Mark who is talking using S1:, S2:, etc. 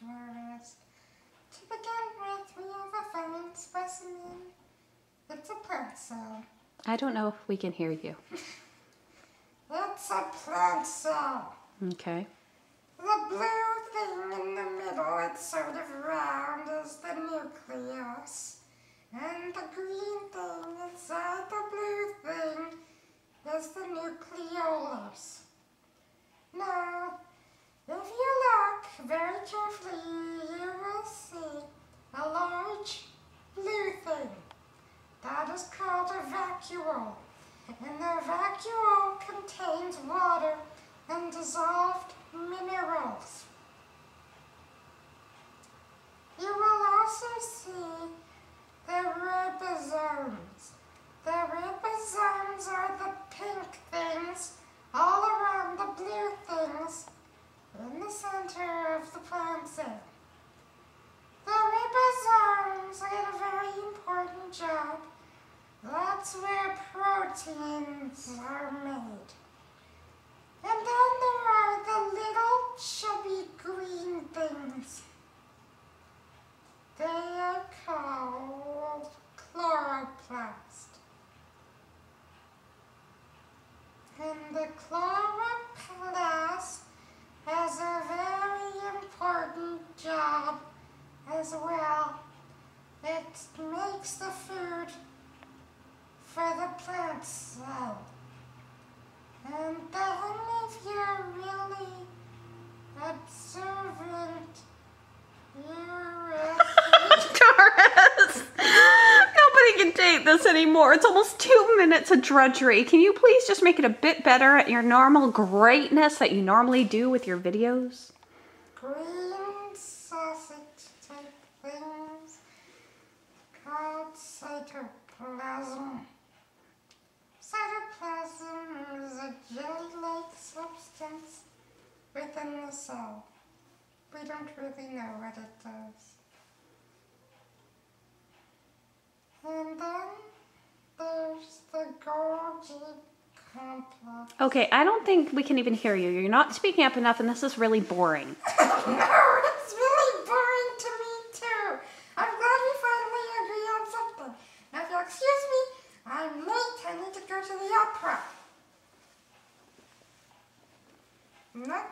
S1: To begin with, we have a fine specimen. It's a pretzel.
S2: I don't know if we can hear you.
S1: That's a pretzel.
S2: Okay.
S1: The blue thing in the middle, it's sort of round, is the nucleus. And the green vacuole. And the vacuole contains water and dissolved minerals. You will also see the ribosomes. The ribosomes are the pink things all around the blue things in the center of the plant cell. The ribosomes get a very important job. That's where are made. And then there are the little chubby green things. They are called chloroplast. And the chloroplast has a very important job as well. It makes the food for the plant cell. And then if you're really observant, you're
S2: Doris! This anymore. It's almost two minutes of drudgery. Can you please just make it a bit better at your normal greatness that you normally do with your videos?
S1: green sausage type things called cytoplasm. Cytoplasm is a jelly-like substance within the cell. We don't really know what it does. And then there's the Golgi complex.
S2: Okay, I don't think we can even hear you. You're not speaking up enough, and this is really boring.
S1: no, it's really boring to me too. I'm glad we finally agree on something. Now, if you'll excuse me, I'm late. I need to go to the opera. I'm not